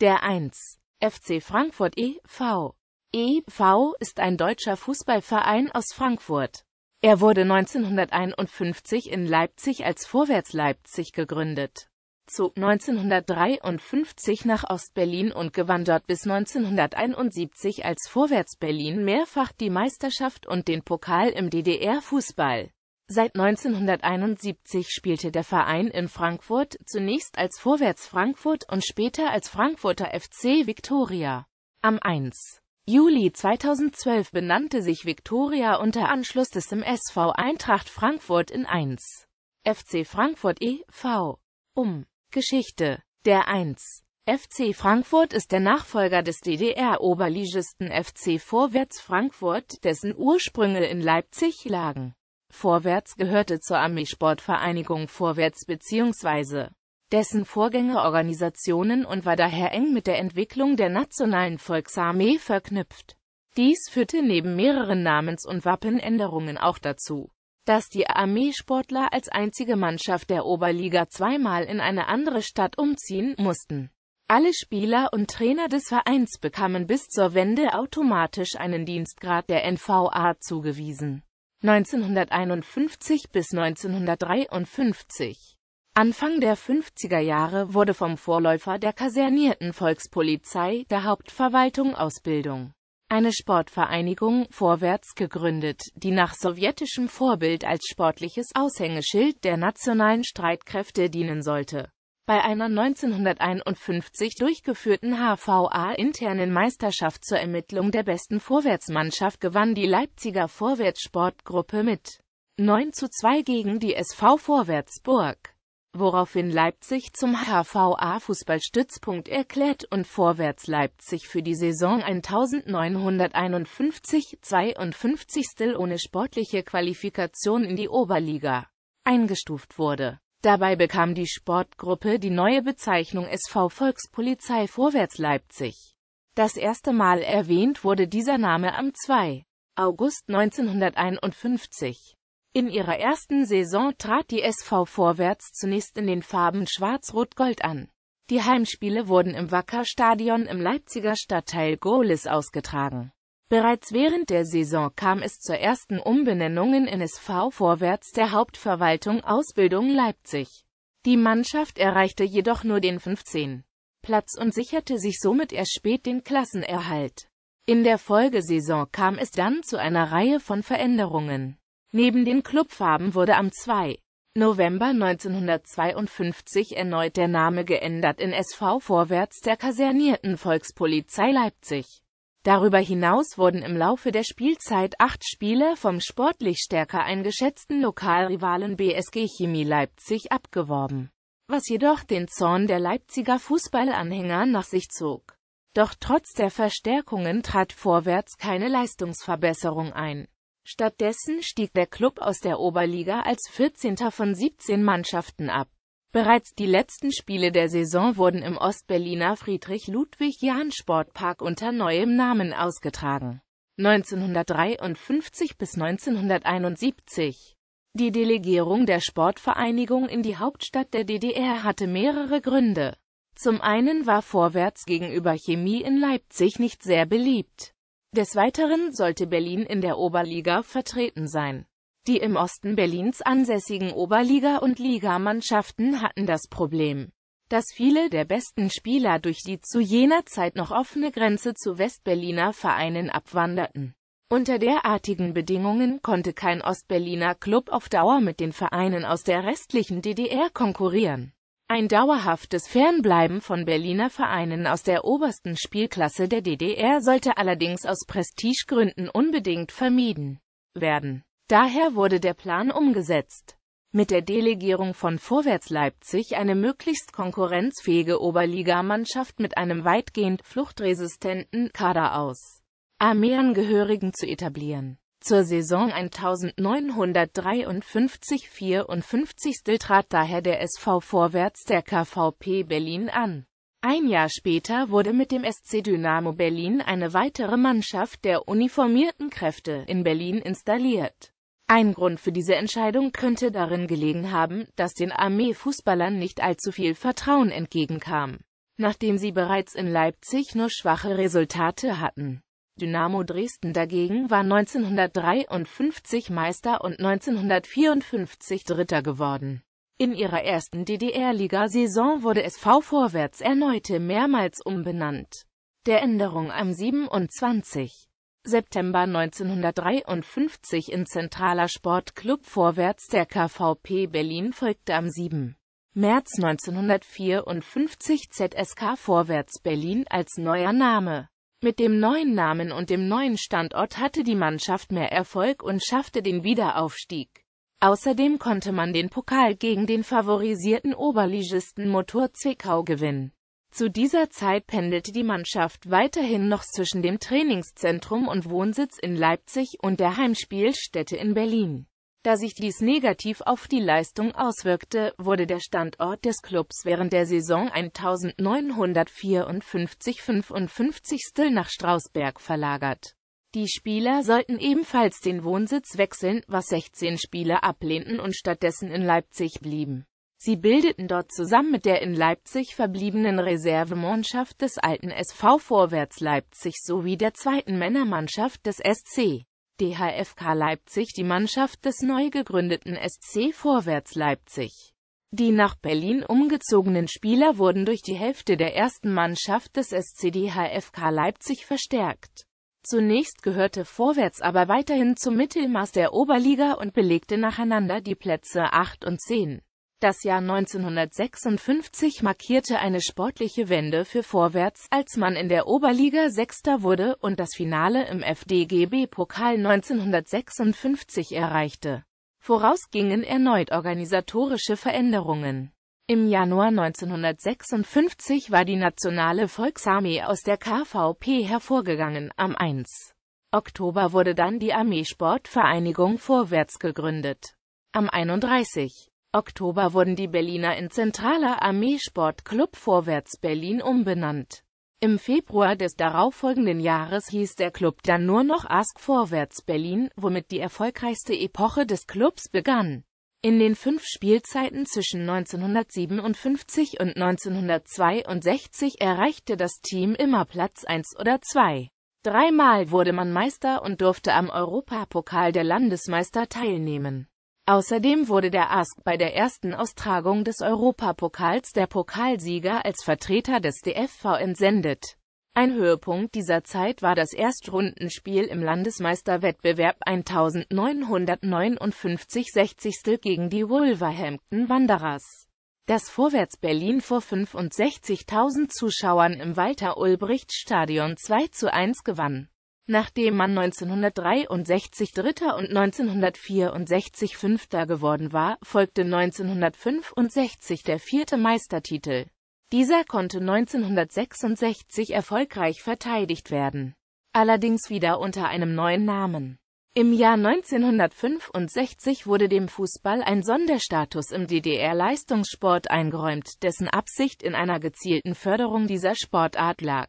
Der 1. FC Frankfurt e.V. e.V. ist ein deutscher Fußballverein aus Frankfurt. Er wurde 1951 in Leipzig als Vorwärts Leipzig gegründet, zog 1953 nach Ostberlin und gewann dort bis 1971 als Vorwärts Berlin mehrfach die Meisterschaft und den Pokal im DDR-Fußball. Seit 1971 spielte der Verein in Frankfurt, zunächst als Vorwärts Frankfurt und später als Frankfurter FC Viktoria. Am 1. Juli 2012 benannte sich Viktoria unter Anschluss des im SV Eintracht Frankfurt in 1. FC Frankfurt e.V. um. Geschichte Der 1. FC Frankfurt ist der Nachfolger des DDR-Oberligisten FC Vorwärts Frankfurt, dessen Ursprünge in Leipzig lagen. Vorwärts gehörte zur Armeesportvereinigung Vorwärts bzw. dessen Vorgängerorganisationen und war daher eng mit der Entwicklung der Nationalen Volksarmee verknüpft. Dies führte neben mehreren Namens- und Wappenänderungen auch dazu, dass die Armeesportler als einzige Mannschaft der Oberliga zweimal in eine andere Stadt umziehen mussten. Alle Spieler und Trainer des Vereins bekamen bis zur Wende automatisch einen Dienstgrad der NVA zugewiesen 1951 bis 1953. Anfang der 50er Jahre wurde vom Vorläufer der kasernierten Volkspolizei, der Hauptverwaltung Ausbildung, eine Sportvereinigung vorwärts gegründet, die nach sowjetischem Vorbild als sportliches Aushängeschild der nationalen Streitkräfte dienen sollte bei einer 1951 durchgeführten HVA-internen Meisterschaft zur Ermittlung der besten Vorwärtsmannschaft gewann die Leipziger Vorwärtssportgruppe mit 9 zu 2 gegen die SV Vorwärtsburg, woraufhin Leipzig zum HVA-Fußballstützpunkt erklärt und Vorwärts Leipzig für die Saison 1951-52 ohne sportliche Qualifikation in die Oberliga eingestuft wurde Dabei bekam die Sportgruppe die neue Bezeichnung SV Volkspolizei Vorwärts Leipzig. Das erste Mal erwähnt wurde dieser Name am 2. August 1951. In ihrer ersten Saison trat die SV Vorwärts zunächst in den Farben Schwarz-Rot-Gold an. Die Heimspiele wurden im Wacker-Stadion im Leipziger Stadtteil Gohlis ausgetragen Bereits während der Saison kam es zur ersten Umbenennungen in SV Vorwärts der Hauptverwaltung Ausbildung Leipzig. Die Mannschaft erreichte jedoch nur den 15. Platz und sicherte sich somit erst spät den Klassenerhalt. In der Folgesaison kam es dann zu einer Reihe von Veränderungen. Neben den Clubfarben wurde am 2. November 1952 erneut der Name geändert in SV Vorwärts der kasernierten Volkspolizei Leipzig. Darüber hinaus wurden im Laufe der Spielzeit acht Spieler vom sportlich stärker eingeschätzten Lokalrivalen BSG Chemie Leipzig abgeworben, was jedoch den Zorn der Leipziger Fußballanhänger nach sich zog. Doch trotz der Verstärkungen trat vorwärts keine Leistungsverbesserung ein. Stattdessen stieg der Klub aus der Oberliga als 14. von 17 Mannschaften ab Bereits die letzten Spiele der Saison wurden im Ostberliner Friedrich-Ludwig-Jahn-Sportpark unter neuem Namen ausgetragen. 1953 bis 1971 Die Delegierung der Sportvereinigung in die Hauptstadt der DDR hatte mehrere Gründe. Zum einen war Vorwärts gegenüber Chemie in Leipzig nicht sehr beliebt. Des Weiteren sollte Berlin in der Oberliga vertreten sein die im Osten Berlins ansässigen Oberliga- und Ligamannschaften hatten das Problem, dass viele der besten Spieler durch die zu jener Zeit noch offene Grenze zu Westberliner Vereinen abwanderten. Unter derartigen Bedingungen konnte kein Ostberliner Klub auf Dauer mit den Vereinen aus der restlichen DDR konkurrieren. Ein dauerhaftes Fernbleiben von Berliner Vereinen aus der obersten Spielklasse der DDR sollte allerdings aus Prestigegründen unbedingt vermieden werden. Daher wurde der Plan umgesetzt. Mit der Delegierung von Vorwärts Leipzig eine möglichst konkurrenzfähige Oberligamannschaft mit einem weitgehend fluchtresistenten Kader aus Armeeangehörigen zu etablieren. Zur Saison 1953-54 trat daher der SV Vorwärts der KVP Berlin an. Ein Jahr später wurde mit dem SC Dynamo Berlin eine weitere Mannschaft der uniformierten Kräfte in Berlin installiert. Ein Grund für diese Entscheidung könnte darin gelegen haben, dass den Armeefußballern nicht allzu viel Vertrauen entgegenkam. nachdem sie bereits in Leipzig nur schwache Resultate hatten. Dynamo Dresden dagegen war 1953 Meister und 1954 Dritter geworden. In ihrer ersten DDR-Liga-Saison wurde SV Vorwärts erneute mehrmals umbenannt. Der Änderung am 27. September 1953 in Zentraler Sportclub Vorwärts der KVP Berlin folgte am 7. März 1954 ZSK Vorwärts Berlin als neuer Name. Mit dem neuen Namen und dem neuen Standort hatte die Mannschaft mehr Erfolg und schaffte den Wiederaufstieg. Außerdem konnte man den Pokal gegen den favorisierten Oberligisten Motor Zwickau gewinnen. Zu dieser Zeit pendelte die Mannschaft weiterhin noch zwischen dem Trainingszentrum und Wohnsitz in Leipzig und der Heimspielstätte in Berlin. Da sich dies negativ auf die Leistung auswirkte, wurde der Standort des Clubs während der Saison 1954-55 nach Strausberg verlagert. Die Spieler sollten ebenfalls den Wohnsitz wechseln, was 16 Spieler ablehnten und stattdessen in Leipzig blieben. Sie bildeten dort zusammen mit der in Leipzig verbliebenen Reservemannschaft des alten SV Vorwärts Leipzig sowie der zweiten Männermannschaft des SC. DHFK Leipzig die Mannschaft des neu gegründeten SC Vorwärts Leipzig. Die nach Berlin umgezogenen Spieler wurden durch die Hälfte der ersten Mannschaft des SC DHFK Leipzig verstärkt. Zunächst gehörte Vorwärts aber weiterhin zum Mittelmaß der Oberliga und belegte nacheinander die Plätze 8 und 10. Das Jahr 1956 markierte eine sportliche Wende für Vorwärts, als man in der Oberliga Sechster wurde und das Finale im FDGB-Pokal 1956 erreichte. Voraus gingen erneut organisatorische Veränderungen. Im Januar 1956 war die Nationale Volksarmee aus der KVP hervorgegangen, am 1. Oktober wurde dann die Armeesportvereinigung Vorwärts gegründet. Am 31. Oktober wurden die Berliner in Zentraler Armeesportclub Vorwärts Berlin umbenannt. Im Februar des darauffolgenden Jahres hieß der Club dann nur noch ASK Vorwärts Berlin, womit die erfolgreichste Epoche des Clubs begann. In den fünf Spielzeiten zwischen 1957 und 1962 erreichte das Team immer Platz 1 oder 2. Dreimal wurde man Meister und durfte am Europapokal der Landesmeister teilnehmen. Außerdem wurde der ASK bei der ersten Austragung des Europapokals der Pokalsieger als Vertreter des DFV entsendet. Ein Höhepunkt dieser Zeit war das Erstrundenspiel im Landesmeisterwettbewerb 1959 Sechzigstel gegen die Wolverhampton Wanderers. Das Vorwärts Berlin vor 65.000 Zuschauern im Walter-Ulbricht-Stadion 2 zu 1 gewann. Nachdem man 1963 Dritter und 1964 Fünfter geworden war, folgte 1965 der vierte Meistertitel. Dieser konnte 1966 erfolgreich verteidigt werden. Allerdings wieder unter einem neuen Namen. Im Jahr 1965 wurde dem Fußball ein Sonderstatus im DDR-Leistungssport eingeräumt, dessen Absicht in einer gezielten Förderung dieser Sportart lag.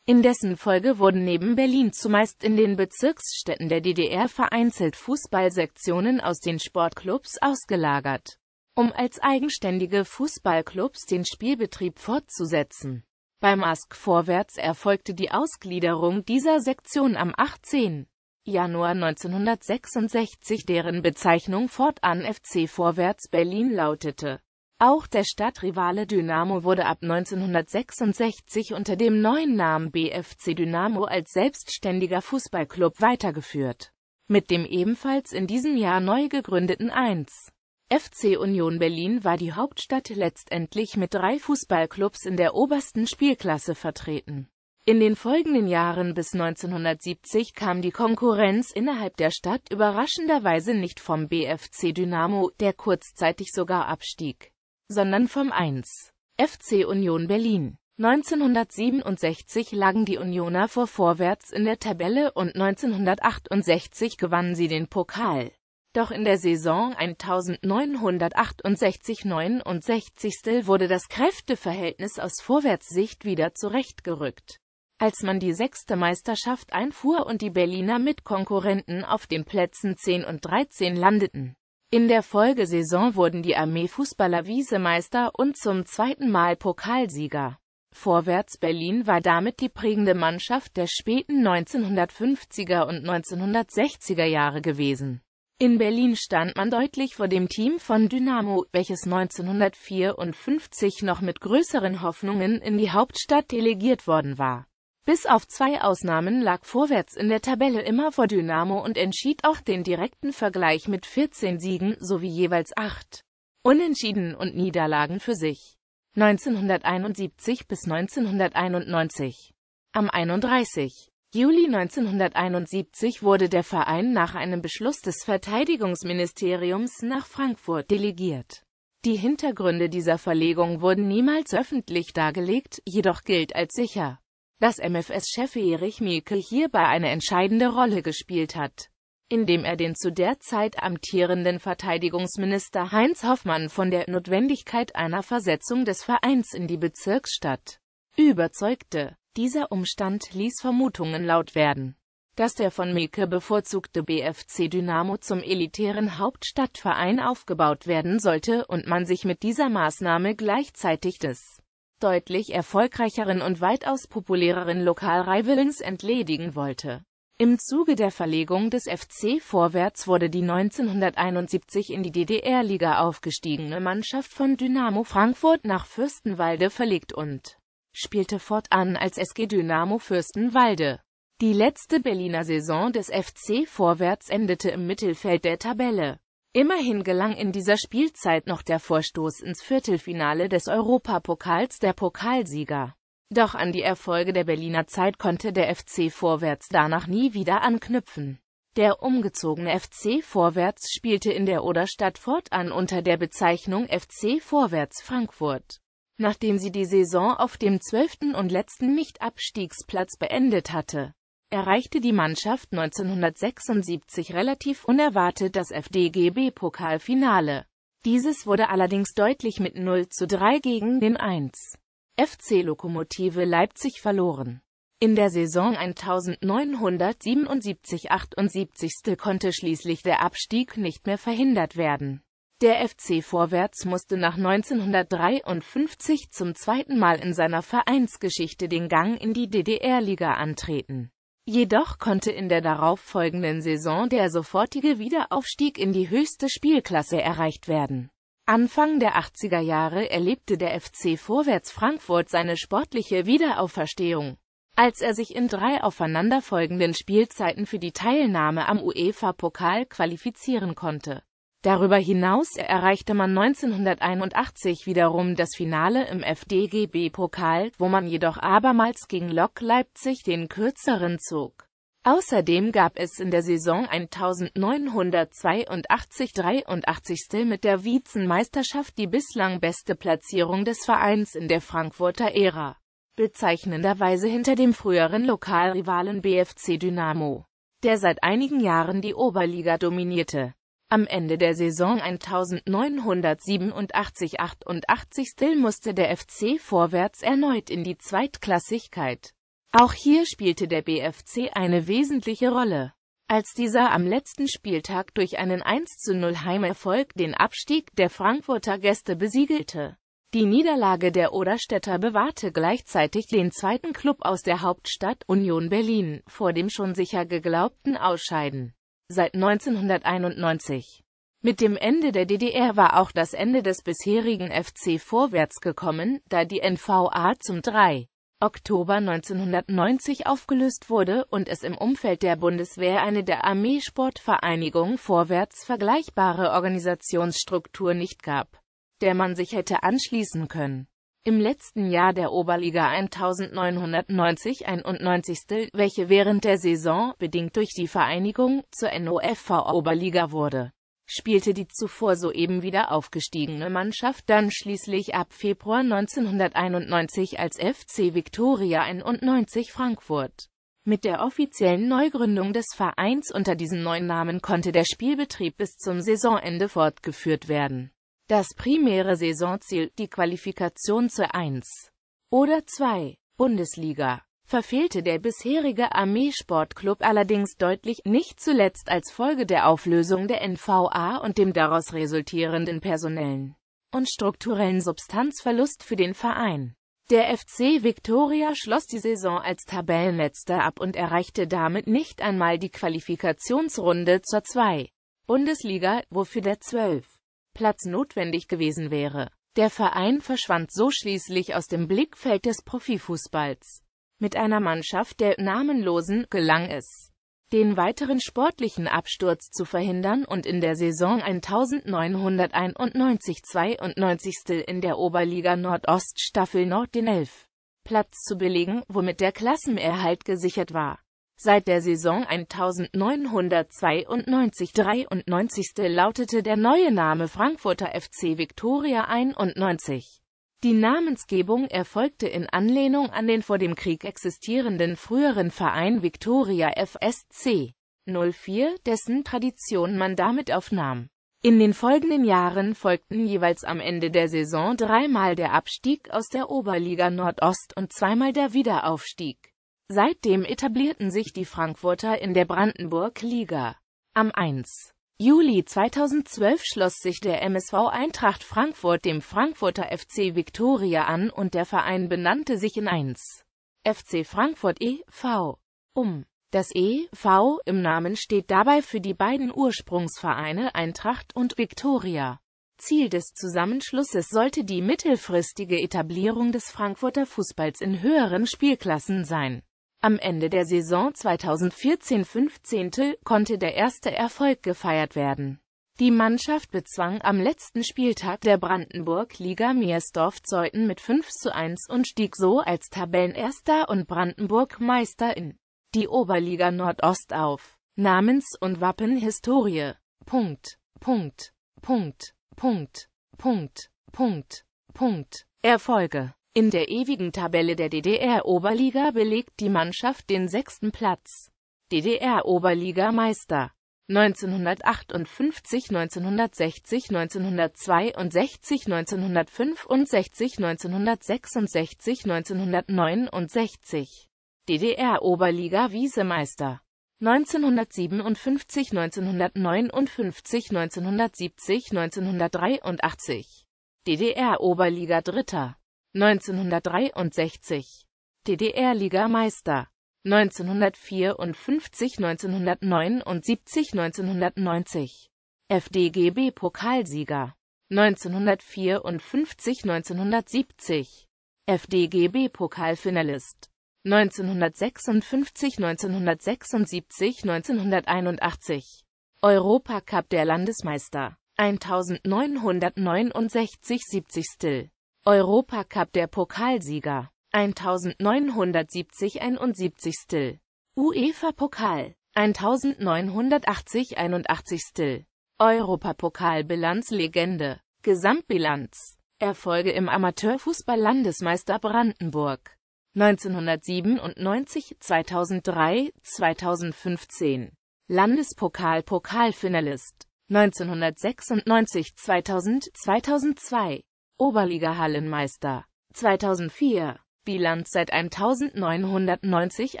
In dessen Folge wurden neben Berlin zumeist in den Bezirksstädten der DDR vereinzelt Fußballsektionen aus den Sportclubs ausgelagert, um als eigenständige Fußballclubs den Spielbetrieb fortzusetzen. Beim ASK Vorwärts erfolgte die Ausgliederung dieser Sektion am 18. Januar 1966, deren Bezeichnung fortan FC Vorwärts Berlin lautete. Auch der Stadtrivale Dynamo wurde ab 1966 unter dem neuen Namen BFC Dynamo als selbstständiger Fußballclub weitergeführt. Mit dem ebenfalls in diesem Jahr neu gegründeten 1. FC Union Berlin war die Hauptstadt letztendlich mit drei Fußballclubs in der obersten Spielklasse vertreten. In den folgenden Jahren bis 1970 kam die Konkurrenz innerhalb der Stadt überraschenderweise nicht vom BFC Dynamo, der kurzzeitig sogar abstieg sondern vom 1. FC Union Berlin. 1967 lagen die Unioner vor Vorwärts in der Tabelle und 1968 gewannen sie den Pokal. Doch in der Saison 1968-69 wurde das Kräfteverhältnis aus Vorwärtssicht wieder zurechtgerückt. Als man die sechste Meisterschaft einfuhr und die Berliner Mitkonkurrenten auf den Plätzen 10 und 13 landeten. In der Folgesaison wurden die Armeefußballer Visemeister und zum zweiten Mal Pokalsieger. Vorwärts Berlin war damit die prägende Mannschaft der späten 1950er und 1960er Jahre gewesen. In Berlin stand man deutlich vor dem Team von Dynamo, welches 1954 noch mit größeren Hoffnungen in die Hauptstadt delegiert worden war. Bis auf zwei Ausnahmen lag Vorwärts in der Tabelle immer vor Dynamo und entschied auch den direkten Vergleich mit 14 Siegen sowie jeweils acht Unentschieden und Niederlagen für sich. 1971 bis 1991. Am 31. Juli 1971 wurde der Verein nach einem Beschluss des Verteidigungsministeriums nach Frankfurt delegiert. Die Hintergründe dieser Verlegung wurden niemals öffentlich dargelegt, jedoch gilt als sicher, dass MFS-Chef Erich Mielke hierbei eine entscheidende Rolle gespielt hat indem er den zu der Zeit amtierenden Verteidigungsminister Heinz Hoffmann von der Notwendigkeit einer Versetzung des Vereins in die Bezirksstadt überzeugte. Dieser Umstand ließ Vermutungen laut werden, dass der von Milke bevorzugte BFC Dynamo zum elitären Hauptstadtverein aufgebaut werden sollte und man sich mit dieser Maßnahme gleichzeitig des deutlich erfolgreicheren und weitaus populäreren Lokalrivals entledigen wollte. Im Zuge der Verlegung des FC Vorwärts wurde die 1971 in die DDR-Liga aufgestiegene Mannschaft von Dynamo Frankfurt nach Fürstenwalde verlegt und spielte fortan als SG Dynamo Fürstenwalde. Die letzte Berliner Saison des FC Vorwärts endete im Mittelfeld der Tabelle. Immerhin gelang in dieser Spielzeit noch der Vorstoß ins Viertelfinale des Europapokals der Pokalsieger. Doch an die Erfolge der Berliner Zeit konnte der FC Vorwärts danach nie wieder anknüpfen. Der umgezogene FC Vorwärts spielte in der Oderstadt fortan unter der Bezeichnung FC Vorwärts Frankfurt. Nachdem sie die Saison auf dem zwölften und letzten Nicht-Abstiegsplatz beendet hatte, erreichte die Mannschaft 1976 relativ unerwartet das FDGB-Pokalfinale. Dieses wurde allerdings deutlich mit 0 zu 3 gegen den 1. FC Lokomotive Leipzig verloren. In der Saison 1977-78 konnte schließlich der Abstieg nicht mehr verhindert werden. Der FC Vorwärts musste nach 1953 zum zweiten Mal in seiner Vereinsgeschichte den Gang in die DDR-Liga antreten. Jedoch konnte in der darauffolgenden Saison der sofortige Wiederaufstieg in die höchste Spielklasse erreicht werden. Anfang der 80er Jahre erlebte der FC Vorwärts Frankfurt seine sportliche Wiederauferstehung, als er sich in drei aufeinanderfolgenden Spielzeiten für die Teilnahme am UEFA-Pokal qualifizieren konnte. Darüber hinaus erreichte man 1981 wiederum das Finale im FDGB-Pokal, wo man jedoch abermals gegen Lok Leipzig den kürzeren zog. Außerdem gab es in der Saison 1982-83 mit der Vizenmeisterschaft die bislang beste Platzierung des Vereins in der Frankfurter Ära, bezeichnenderweise hinter dem früheren Lokalrivalen BFC Dynamo, der seit einigen Jahren die Oberliga dominierte. Am Ende der Saison 1987-88 musste der FC vorwärts erneut in die Zweitklassigkeit auch hier spielte der BFC eine wesentliche Rolle. Als dieser am letzten Spieltag durch einen 1:0 Heimerfolg den Abstieg der Frankfurter Gäste besiegelte. Die Niederlage der Oderstädter bewahrte gleichzeitig den zweiten Klub aus der Hauptstadt Union Berlin vor dem schon sicher geglaubten Ausscheiden. Seit 1991. Mit dem Ende der DDR war auch das Ende des bisherigen FC vorwärts gekommen, da die NVA zum 3. Oktober 1990 aufgelöst wurde und es im Umfeld der Bundeswehr eine der Armeesportvereinigung Vorwärts vergleichbare Organisationsstruktur nicht gab, der man sich hätte anschließen können. Im letzten Jahr der Oberliga 1990-91, welche während der Saison, bedingt durch die Vereinigung, zur NOFV Oberliga wurde spielte die zuvor soeben wieder aufgestiegene Mannschaft dann schließlich ab Februar 1991 als FC Viktoria 91 Frankfurt. Mit der offiziellen Neugründung des Vereins unter diesem neuen Namen konnte der Spielbetrieb bis zum Saisonende fortgeführt werden. Das primäre Saisonziel, die Qualifikation zur 1 oder 2 Bundesliga, verfehlte der bisherige Armeesportclub allerdings deutlich, nicht zuletzt als Folge der Auflösung der NVA und dem daraus resultierenden personellen und strukturellen Substanzverlust für den Verein. Der FC Viktoria schloss die Saison als Tabellenletzter ab und erreichte damit nicht einmal die Qualifikationsrunde zur 2. Bundesliga, wofür der 12. Platz notwendig gewesen wäre. Der Verein verschwand so schließlich aus dem Blickfeld des Profifußballs. Mit einer Mannschaft der Namenlosen gelang es, den weiteren sportlichen Absturz zu verhindern und in der Saison 1991-92 in der Oberliga Nordost Staffel Nord den 11. Platz zu belegen, womit der Klassenerhalt gesichert war. Seit der Saison 1992-93 lautete der neue Name Frankfurter FC Viktoria 91. Die Namensgebung erfolgte in Anlehnung an den vor dem Krieg existierenden früheren Verein Viktoria FSC 04, dessen Tradition man damit aufnahm. In den folgenden Jahren folgten jeweils am Ende der Saison dreimal der Abstieg aus der Oberliga Nordost und zweimal der Wiederaufstieg. Seitdem etablierten sich die Frankfurter in der Brandenburg-Liga. Am 1. Juli 2012 schloss sich der MSV Eintracht Frankfurt dem Frankfurter FC Viktoria an und der Verein benannte sich in 1. FC Frankfurt e.V. um. Das e.V. im Namen steht dabei für die beiden Ursprungsvereine Eintracht und Viktoria. Ziel des Zusammenschlusses sollte die mittelfristige Etablierung des Frankfurter Fußballs in höheren Spielklassen sein. Am Ende der Saison 2014-15 konnte der erste Erfolg gefeiert werden. Die Mannschaft bezwang am letzten Spieltag der Brandenburg-Liga Meersdorf-Zeuthen mit 5 zu 1 und stieg so als Tabellenerster und Brandenburg-Meister in die Oberliga Nordost auf. Namens- und Wappenhistorie. Punkt. Punkt. Punkt. Punkt. Punkt. Punkt. Punkt. Erfolge in der ewigen Tabelle der DDR-Oberliga belegt die Mannschaft den sechsten Platz. DDR-Oberliga-Meister 1958, 1960, 1962, 1965, 1966, 1969. DDR-Oberliga-Visemeister 1957, 1959, 1970, 1983. DDR-Oberliga Dritter 1963 DDR-Ligameister 1954 1979 1990 FDGB-Pokalsieger 1954 1970 FDGB-Pokalfinalist 1956 1976 1981 Europacup der Landesmeister. 1969 70. Europacup der Pokalsieger. 1970 71. UEFA-Pokal 1980 81. Europapokalbilanz Legende Gesamtbilanz. Erfolge im Amateurfußball Landesmeister Brandenburg. 1997, 2003, 2015 Landespokal Pokalfinalist 1996, 2000, 2002 Oberliga-Hallenmeister. 2004 Bilanz seit 1990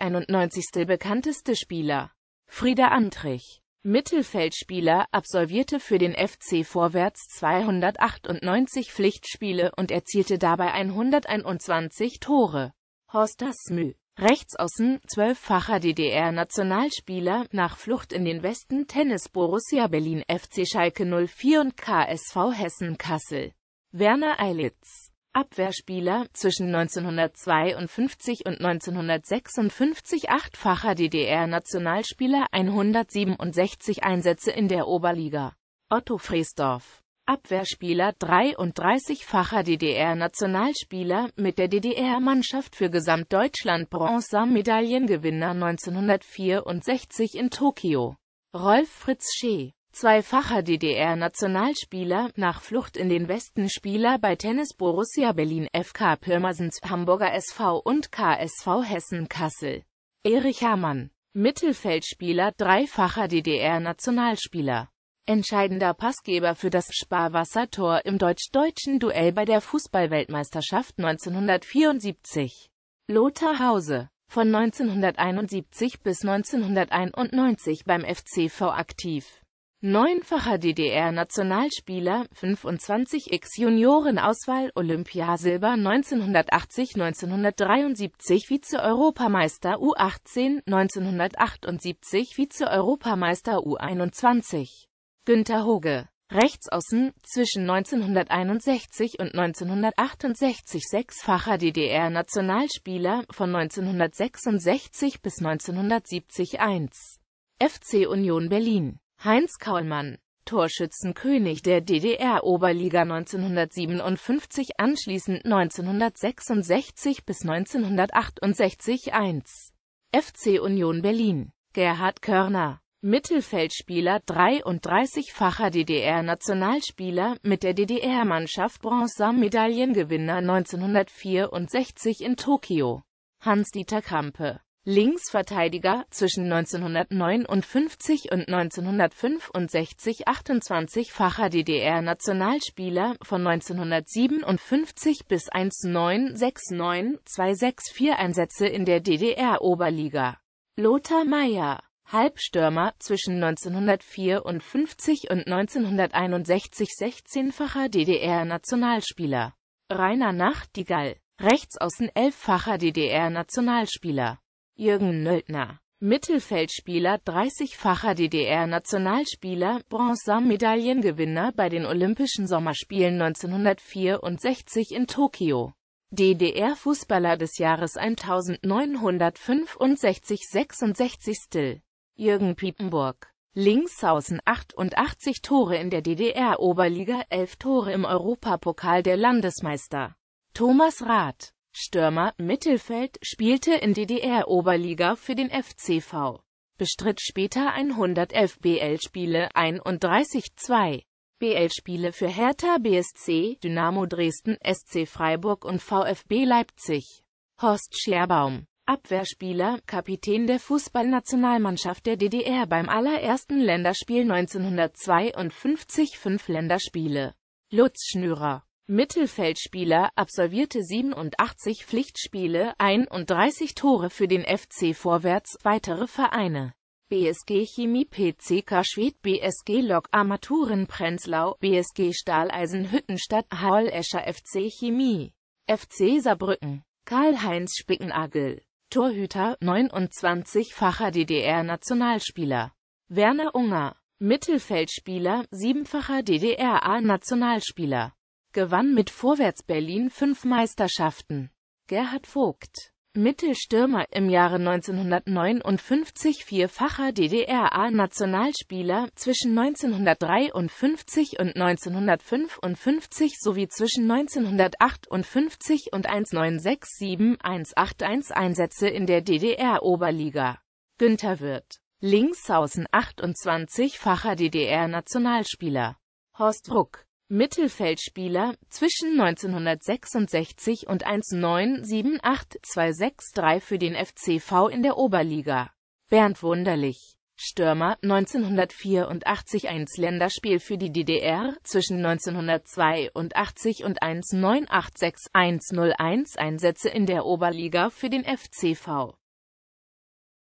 91. bekannteste Spieler. Frieder Antrich Mittelfeldspieler, absolvierte für den FC Vorwärts 298 Pflichtspiele und erzielte dabei 121 Tore. Horst Asmü Rechtsaußen, zwölffacher DDR-Nationalspieler, nach Flucht in den Westen Tennis Borussia Berlin FC Schalke 04 und KSV Hessen Kassel Werner Eilitz Abwehrspieler, zwischen 1952 und 1956 achtfacher DDR-Nationalspieler 167 Einsätze in der Oberliga. Otto Freesdorf Abwehrspieler 33-facher DDR-Nationalspieler, mit der DDR-Mannschaft für Gesamtdeutschland Bronzemedaillengewinner 1964 in Tokio. Rolf Fritz Schee Zweifacher DDR-Nationalspieler, nach Flucht in den Westen Spieler bei Tennis Borussia Berlin FK Pirmasens Hamburger SV und KSV Hessen Kassel. Erich Hamann Mittelfeldspieler, dreifacher DDR-Nationalspieler. Entscheidender Passgeber für das Sparwassertor im deutsch-deutschen Duell bei der Fußballweltmeisterschaft 1974. Lothar Hause von 1971 bis 1991 beim FCV aktiv Neunfacher DDR-Nationalspieler, 25x Juniorenauswahl Olympiasilber 1980 1973 Vize-Europameister U18 1978 Vize-Europameister U21 Günter Hoge Rechtsaußen, zwischen 1961 und 1968 sechsfacher DDR-Nationalspieler, von 1966 bis 1970 1. FC Union Berlin Heinz Kaulmann Torschützenkönig der DDR-Oberliga 1957 anschließend 1966 bis 1968 1. FC Union Berlin Gerhard Körner Mittelfeldspieler 33-facher DDR-Nationalspieler, mit der DDR-Mannschaft Bronzemedaillengewinner 1964 in Tokio Hans-Dieter Krampe Linksverteidiger, zwischen 1959 und 1965 28-facher DDR-Nationalspieler, von 1957 bis 1969 Einsätze in der DDR-Oberliga. Lothar Meyer Halbstürmer, zwischen 1954 und 1961 16-facher DDR-Nationalspieler. Rainer Nachtigall Rechtsaußen 11-facher DDR-Nationalspieler Jürgen Nöldner Mittelfeldspieler 30-facher DDR-Nationalspieler, Bronzemedaillengewinner bei den Olympischen Sommerspielen 1964 in Tokio. DDR-Fußballer des Jahres 1965 66 Still. Jürgen Piepenburg Linksaußen 88 Tore in der DDR-Oberliga, 11 Tore im Europapokal der Landesmeister. Thomas Rath Stürmer, Mittelfeld, spielte in DDR-Oberliga für den FCV. Bestritt später 111 BL-Spiele, 31 2 BL-Spiele für Hertha BSC, Dynamo Dresden, SC Freiburg und VfB Leipzig. Horst Scherbaum Abwehrspieler, Kapitän der Fußballnationalmannschaft der DDR beim allerersten Länderspiel 1952 fünf Länderspiele. Lutz Schnürer Mittelfeldspieler, absolvierte 87 Pflichtspiele, 31 Tore für den FC Vorwärts, weitere Vereine. BSG Chemie PCK Schwedt BSG Lok Armaturen Prenzlau BSG Stahleisen Hüttenstadt Hall Escher FC Chemie. FC Saarbrücken. Karl-Heinz Spickenagel. Torhüter, 29-facher DDR-Nationalspieler Werner Unger. Mittelfeldspieler, siebenfacher DDR-A-Nationalspieler gewann mit Vorwärts Berlin fünf Meisterschaften. Gerhard Vogt Mittelstürmer, im Jahre 1959 vierfacher DDR-A-Nationalspieler, zwischen 1953 und 1955 sowie zwischen 1958 und 1967 Einsätze in der DDR-Oberliga. Günter Wirth Linksaußen 28-facher DDR-Nationalspieler. Horst Ruck Mittelfeldspieler, zwischen 1966 und 1978263 für den FCV in der Oberliga. Bernd Wunderlich Stürmer, 1984 1 Länderspiel für die DDR, zwischen 1982 und 1986 101 Einsätze in der Oberliga für den FCV